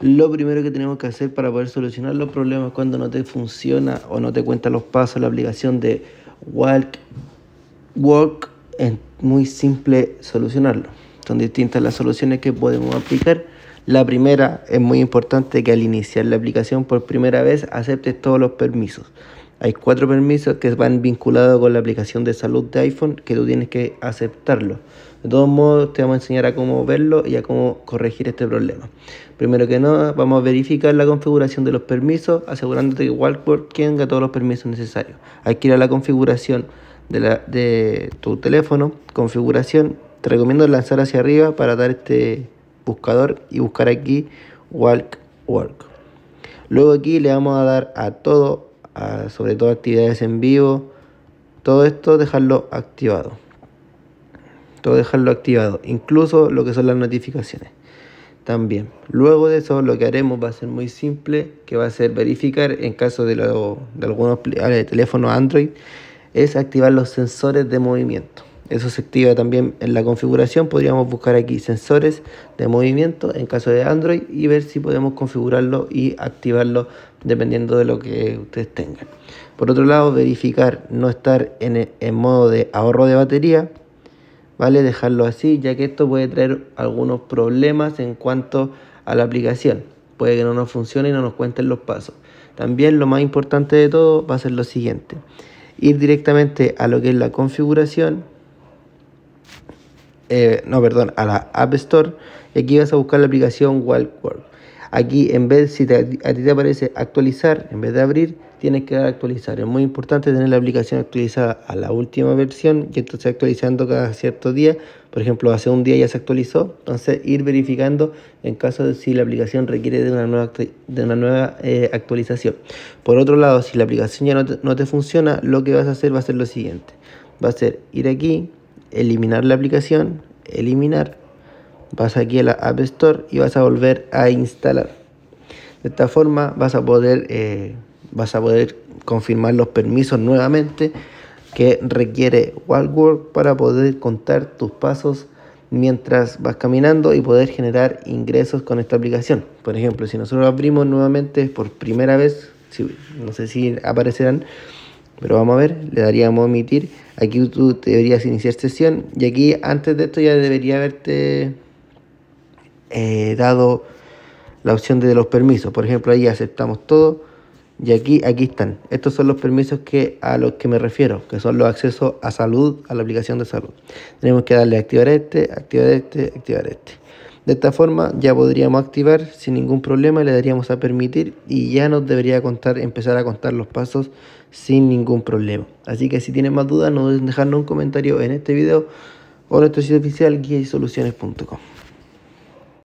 Lo primero que tenemos que hacer para poder solucionar los problemas cuando no te funciona o no te cuenta los pasos la aplicación de Walk, Work es muy simple solucionarlo. Son distintas las soluciones que podemos aplicar. La primera es muy importante que al iniciar la aplicación por primera vez aceptes todos los permisos. Hay cuatro permisos que van vinculados con la aplicación de salud de iPhone que tú tienes que aceptarlo. De todos modos, te vamos a enseñar a cómo verlo y a cómo corregir este problema. Primero que nada, vamos a verificar la configuración de los permisos, asegurándote que Walkboard tenga todos los permisos necesarios. Hay que ir a la configuración de, la, de tu teléfono, configuración. Te recomiendo lanzar hacia arriba para dar este buscador y buscar aquí Walk. Luego aquí le vamos a dar a todo sobre todo actividades en vivo, todo esto dejarlo activado. Todo dejarlo activado, incluso lo que son las notificaciones. También. Luego de eso lo que haremos va a ser muy simple, que va a ser verificar en caso de, de algunos teléfonos Android, es activar los sensores de movimiento. Eso se activa también en la configuración. Podríamos buscar aquí sensores de movimiento en caso de Android y ver si podemos configurarlo y activarlo dependiendo de lo que ustedes tengan. Por otro lado, verificar no estar en, en modo de ahorro de batería. ¿Vale? Dejarlo así, ya que esto puede traer algunos problemas en cuanto a la aplicación. Puede que no nos funcione y no nos cuenten los pasos. También lo más importante de todo va a ser lo siguiente. Ir directamente a lo que es la configuración eh, no, perdón, a la App Store y aquí vas a buscar la aplicación Wildworld. Aquí en vez, si a ti te aparece actualizar, en vez de abrir, tienes que dar actualizar. Es muy importante tener la aplicación actualizada a la última versión y esto se actualizando cada cierto día. Por ejemplo, hace un día ya se actualizó, entonces ir verificando en caso de si la aplicación requiere de una nueva, de una nueva eh, actualización. Por otro lado, si la aplicación ya no te, no te funciona, lo que vas a hacer va a ser lo siguiente. Va a ser ir aquí, eliminar la aplicación, eliminar, vas aquí a la App Store y vas a volver a instalar. De esta forma vas a poder, eh, vas a poder confirmar los permisos nuevamente que requiere Walkwork para poder contar tus pasos mientras vas caminando y poder generar ingresos con esta aplicación. Por ejemplo, si nosotros abrimos nuevamente por primera vez, no sé si aparecerán, pero vamos a ver, le daríamos omitir. Aquí tú deberías iniciar sesión y aquí antes de esto ya debería haberte eh, dado la opción de los permisos. Por ejemplo, ahí aceptamos todo y aquí, aquí están. Estos son los permisos que, a los que me refiero, que son los accesos a salud, a la aplicación de salud. Tenemos que darle a activar este, activar este, activar este. De esta forma ya podríamos activar sin ningún problema, le daríamos a permitir y ya nos debería contar, empezar a contar los pasos sin ningún problema. Así que si tienen más dudas no dejarnos un comentario en este video o nuestro sitio oficial guiaysoluciones.com.